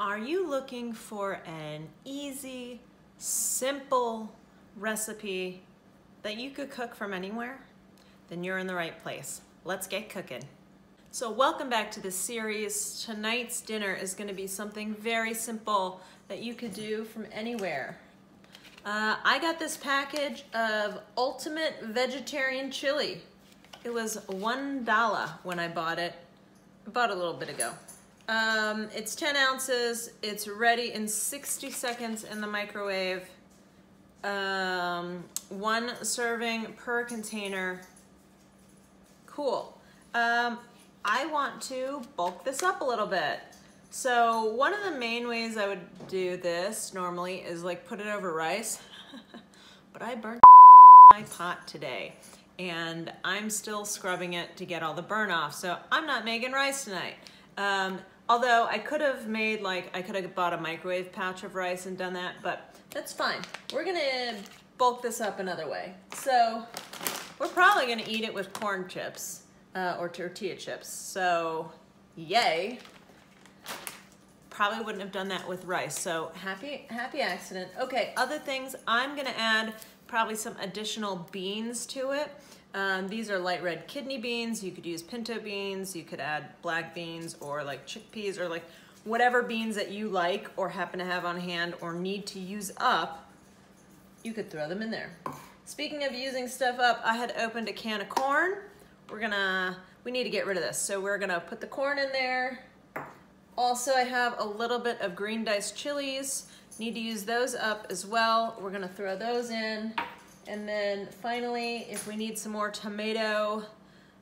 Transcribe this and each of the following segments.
Are you looking for an easy, simple recipe that you could cook from anywhere? Then you're in the right place. Let's get cooking. So welcome back to the series. Tonight's dinner is gonna be something very simple that you could do from anywhere. Uh, I got this package of Ultimate Vegetarian Chili. It was one dollar when I bought it, about a little bit ago. Um, it's 10 ounces. It's ready in 60 seconds in the microwave. Um, one serving per container. Cool. Um, I want to bulk this up a little bit. So one of the main ways I would do this normally is like put it over rice, but I burnt my pot today and I'm still scrubbing it to get all the burn off. So I'm not making rice tonight. Um, Although I could have made like, I could have bought a microwave pouch of rice and done that, but that's fine. We're gonna bulk this up another way. So we're probably gonna eat it with corn chips uh, or tortilla chips. So yay. Probably wouldn't have done that with rice. So happy, happy accident. Okay, other things, I'm gonna add probably some additional beans to it. Um, these are light red kidney beans. You could use pinto beans. You could add black beans or like chickpeas or like whatever beans that you like or happen to have on hand or need to use up, you could throw them in there. Speaking of using stuff up, I had opened a can of corn. We're gonna, we need to get rid of this. So we're gonna put the corn in there. Also, I have a little bit of green diced chilies. Need to use those up as well. We're gonna throw those in. And then finally, if we need some more tomato,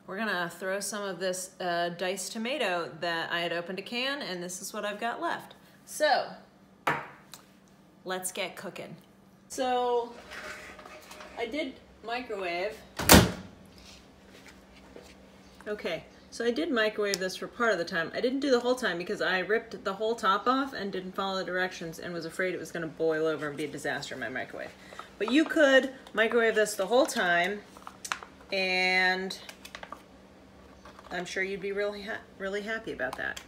we're gonna throw some of this uh, diced tomato that I had opened a can and this is what I've got left. So, let's get cooking. So, I did microwave. Okay, so I did microwave this for part of the time. I didn't do the whole time because I ripped the whole top off and didn't follow the directions and was afraid it was gonna boil over and be a disaster in my microwave. But you could microwave this the whole time and I'm sure you'd be really, ha really happy about that.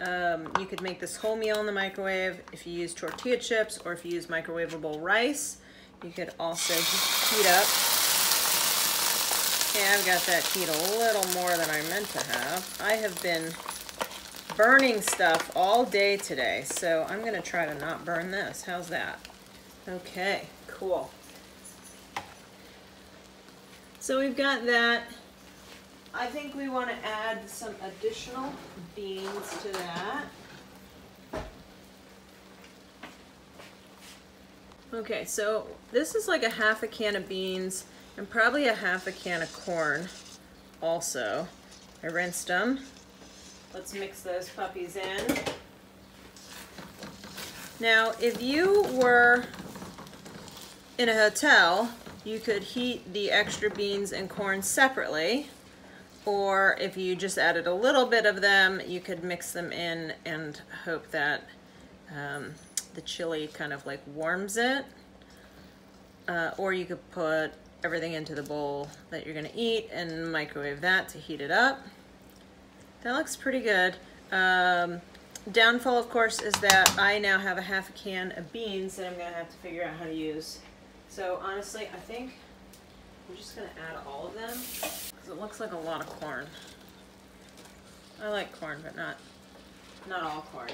Um, you could make this whole meal in the microwave if you use tortilla chips or if you use microwavable rice. You could also heat up. Yeah, I've got that heat a little more than I meant to have. I have been burning stuff all day today, so I'm gonna try to not burn this. How's that? Okay cool. So we've got that. I think we want to add some additional beans to that. Okay, so this is like a half a can of beans and probably a half a can of corn also. I rinsed them. Let's mix those puppies in. Now, if you were in a hotel, you could heat the extra beans and corn separately, or if you just added a little bit of them, you could mix them in and hope that um, the chili kind of like warms it. Uh, or you could put everything into the bowl that you're gonna eat and microwave that to heat it up. That looks pretty good. Um, downfall, of course, is that I now have a half a can of beans that I'm gonna have to figure out how to use so honestly, I think I'm just gonna add all of them because it looks like a lot of corn. I like corn, but not not all corn.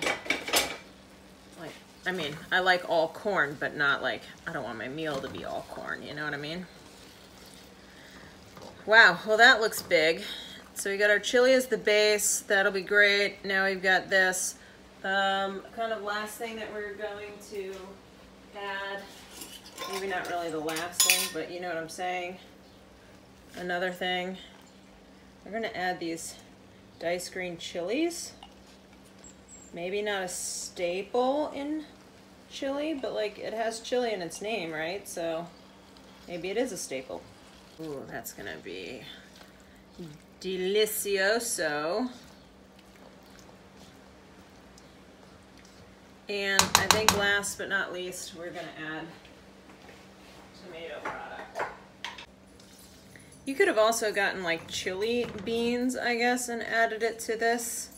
Like, I mean, I like all corn, but not like, I don't want my meal to be all corn, you know what I mean? Wow, well that looks big. So we got our chili as the base, that'll be great. Now we've got this um, kind of last thing that we're going to add maybe not really the last thing, but you know what I'm saying. Another thing, we're gonna add these diced green chilies. Maybe not a staple in chili, but like it has chili in its name, right? So maybe it is a staple. Ooh, that's gonna be delicioso. And I think last but not least, we're gonna add tomato product. You could have also gotten like chili beans, I guess, and added it to this.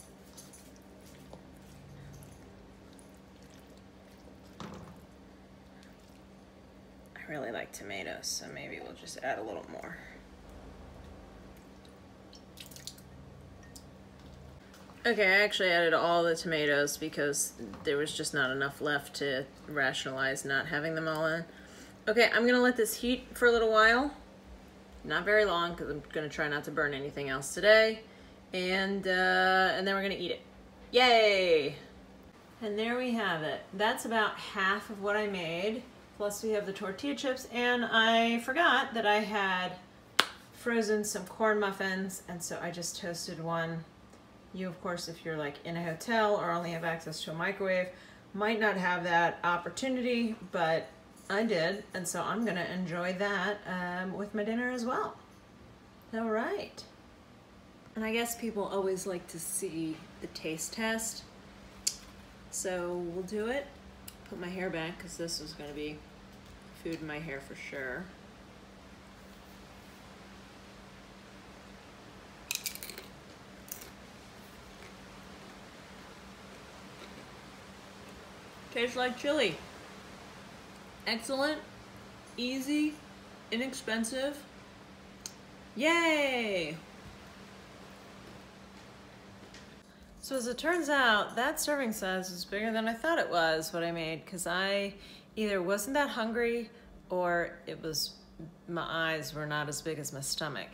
Really like tomatoes, so maybe we'll just add a little more. Okay, I actually added all the tomatoes because there was just not enough left to rationalize not having them all in. Okay, I'm gonna let this heat for a little while. Not very long because I'm gonna try not to burn anything else today. And, uh, and then we're gonna eat it. Yay! And there we have it. That's about half of what I made. Plus we have the tortilla chips and I forgot that I had frozen some corn muffins and so I just toasted one you, of course, if you're like in a hotel or only have access to a microwave, might not have that opportunity, but I did, and so I'm gonna enjoy that um, with my dinner as well. All right. And I guess people always like to see the taste test. So we'll do it. Put my hair back because this is gonna be food in my hair for sure. Tastes like chili. Excellent, easy, inexpensive. Yay! So as it turns out, that serving size is bigger than I thought it was, what I made, because I either wasn't that hungry or it was, my eyes were not as big as my stomach,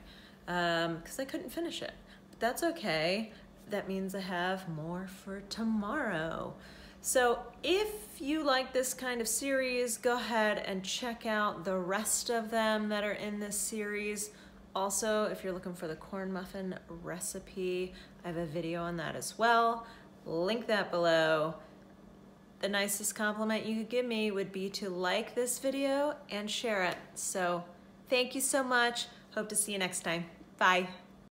because um, I couldn't finish it. But that's okay. That means I have more for tomorrow. So if you like this kind of series, go ahead and check out the rest of them that are in this series. Also, if you're looking for the corn muffin recipe, I have a video on that as well. Link that below. The nicest compliment you could give me would be to like this video and share it. So thank you so much. Hope to see you next time. Bye.